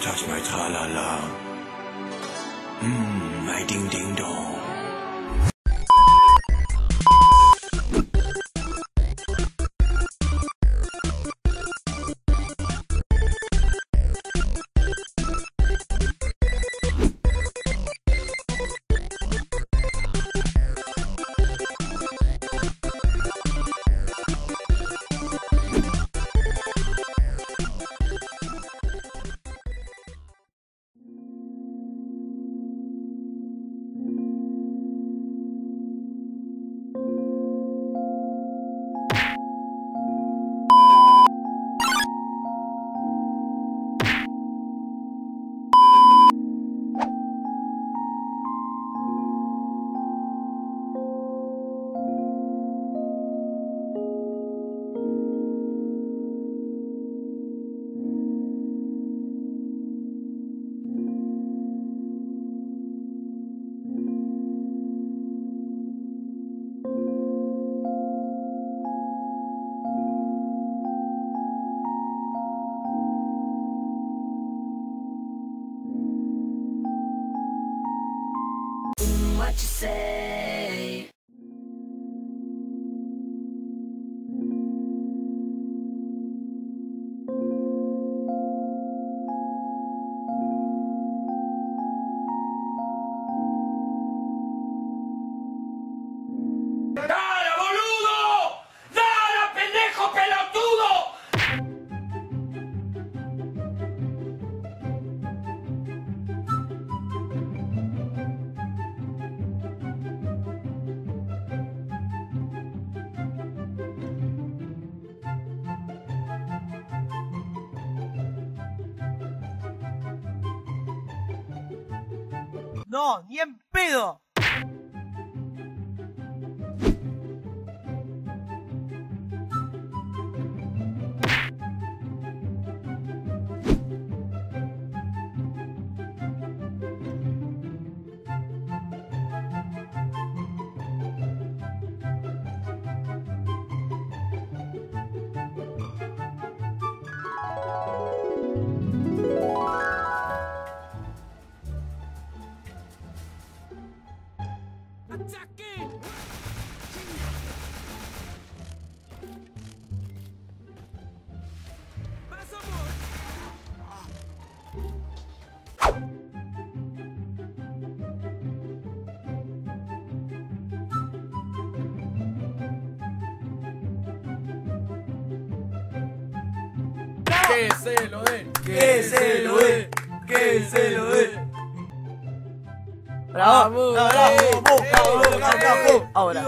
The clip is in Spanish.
touch my tra-la-la. Mmm, my ding-ding-dong. What you say. No, ni en pedo. Que se lo den. Que se lo dé, que se lo dé. Bravo, bravo, eh, bravo, eh, bravo, eh, bravo. Ahora.